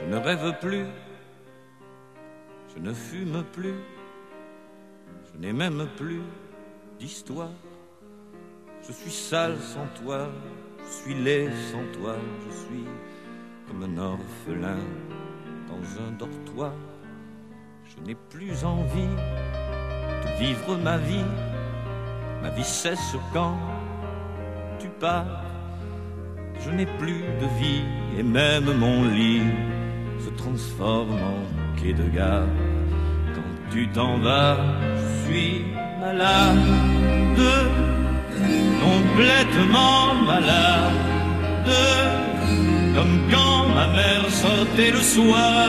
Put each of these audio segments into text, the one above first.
Je ne rêve plus, je ne fume plus, je n'ai même plus d'histoire. Je suis sale sans toi, je suis laid sans toi, je suis comme un orphelin dans un dortoir. Je n'ai plus envie de vivre ma vie, ma vie cesse quand tu pars. Je n'ai plus de vie et même mon lit transforme en quai de gare. Quand tu t'en vas, je suis malade, complètement malade, comme quand ma mère sortait le soir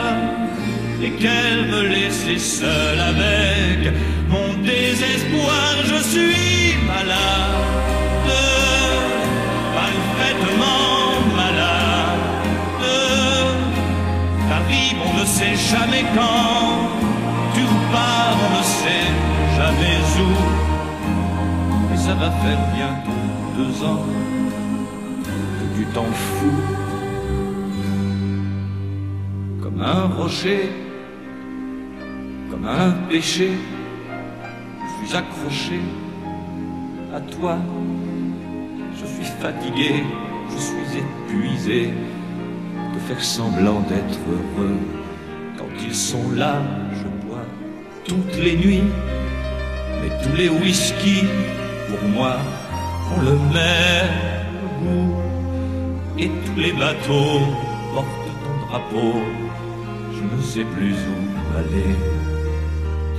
et qu'elle me laissait seule avec mon désespoir. Je suis sait jamais quand. Tu repars, on ne sait jamais où. Et ça va faire bientôt deux ans que tu t'en fous. Comme un rocher, comme un péché, je suis accroché à toi. Je suis fatigué, je suis épuisé de faire semblant d'être heureux. Ils sont là, je bois toutes les nuits, mais tous les whisky, pour moi, ont le même goût. Et tous les bateaux portent ton drapeau, je ne sais plus où aller.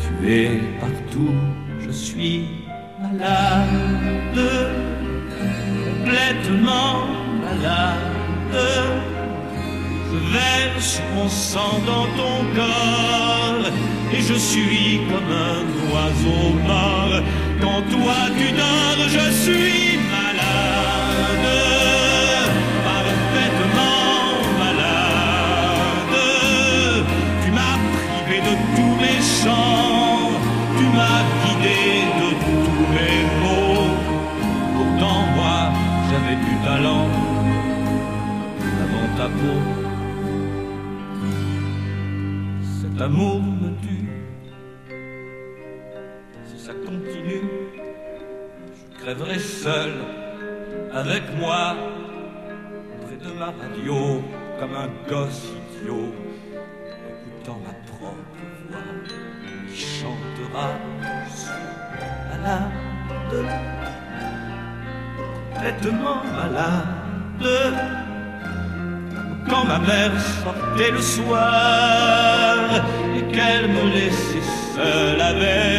Tu es partout, je suis malade, complètement malade. Verse mon sang dans ton corps et je suis comme un oiseau mort. Quand toi tu dors, je suis malade, parfaitement malade. Tu m'as privé de tous mes chants, tu m'as vidé de tous mes mots. Pourtant moi, j'avais du talent avant ta peau. Cet amour me tue. Si ça continue, je crèverai seul avec moi près de ma radio comme un gosse idiot, écoutant ma propre voix qui chantera. Malade, complètement malade ma mère sortait le soir et qu'elle me laissait seule avec.